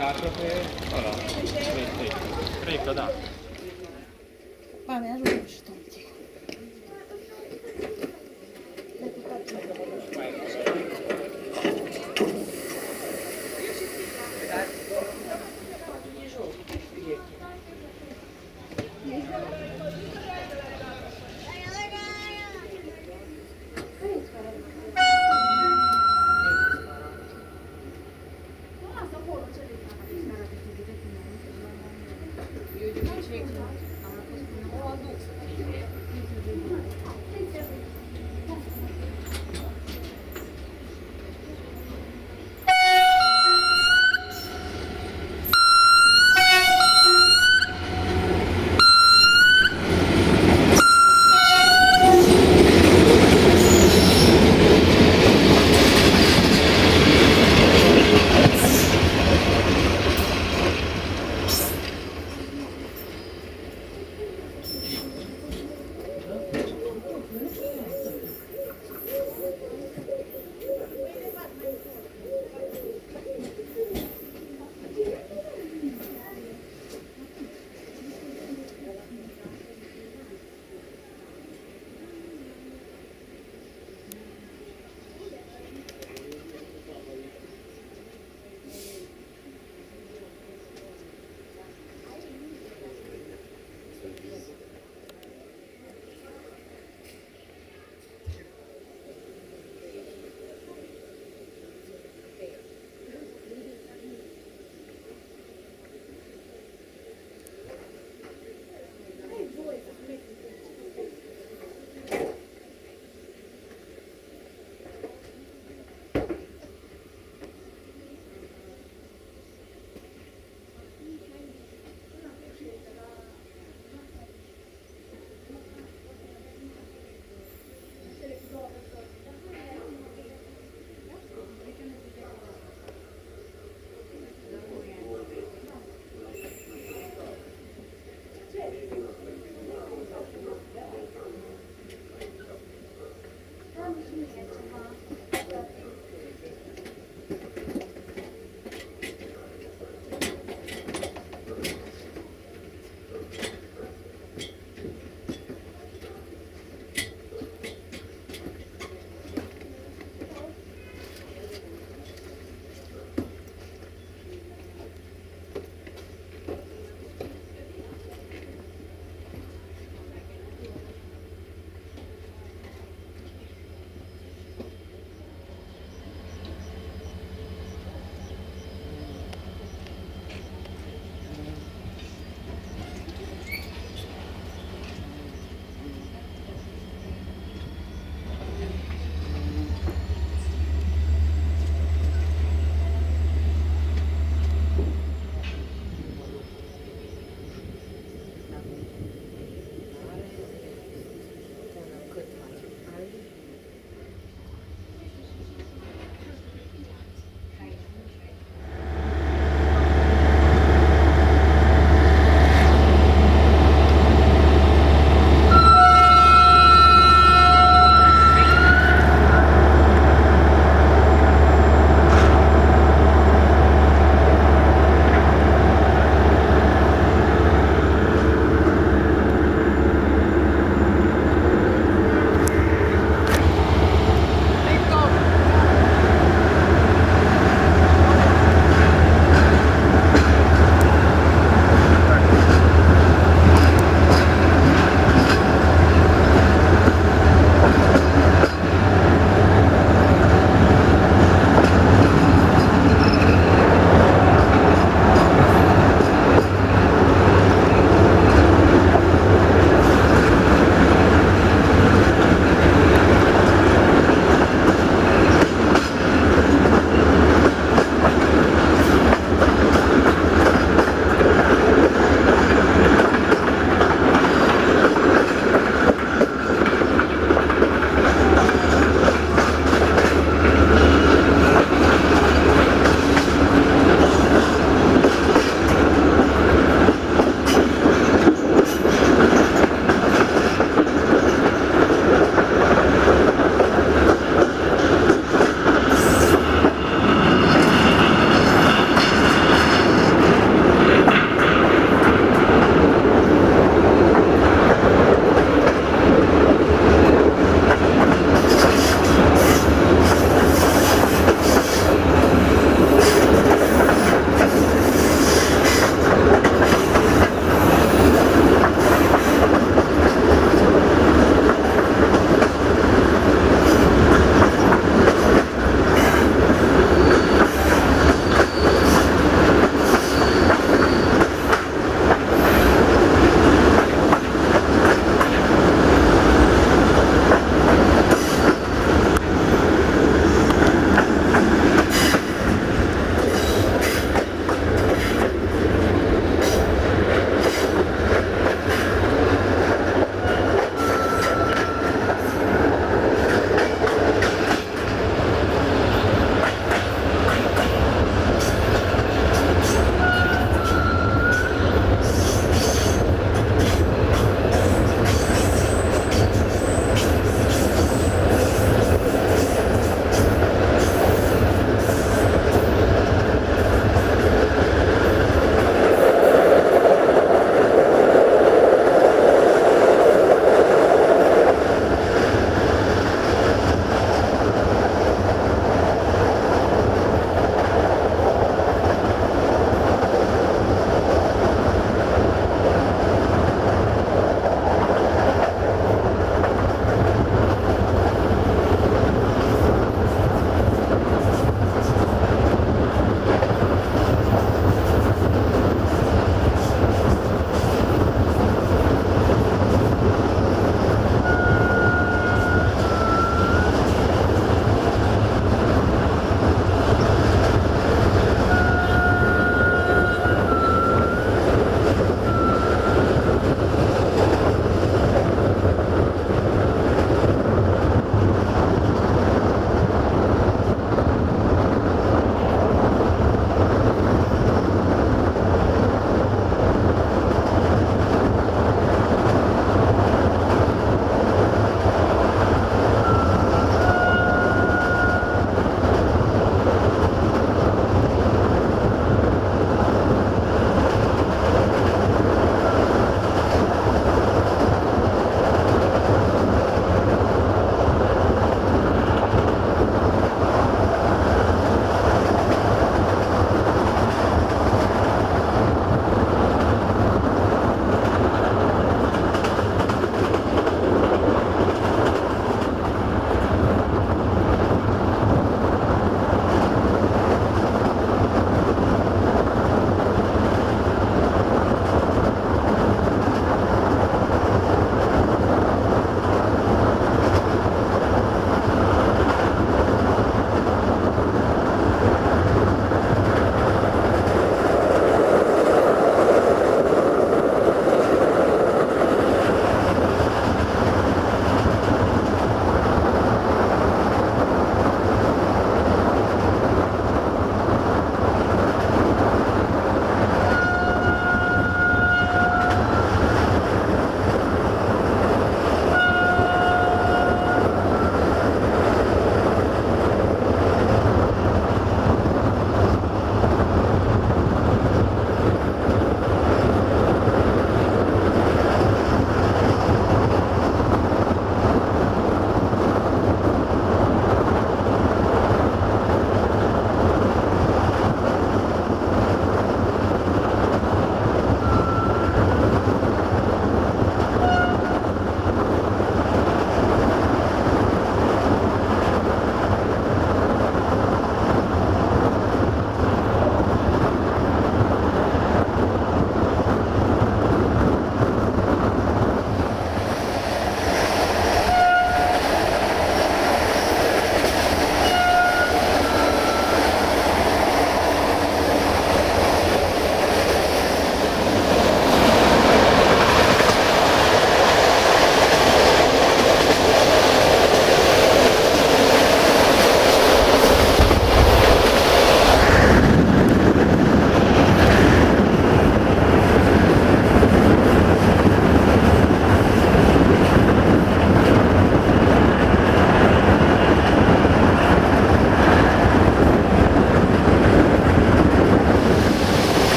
可以，可以，可以，可以，可以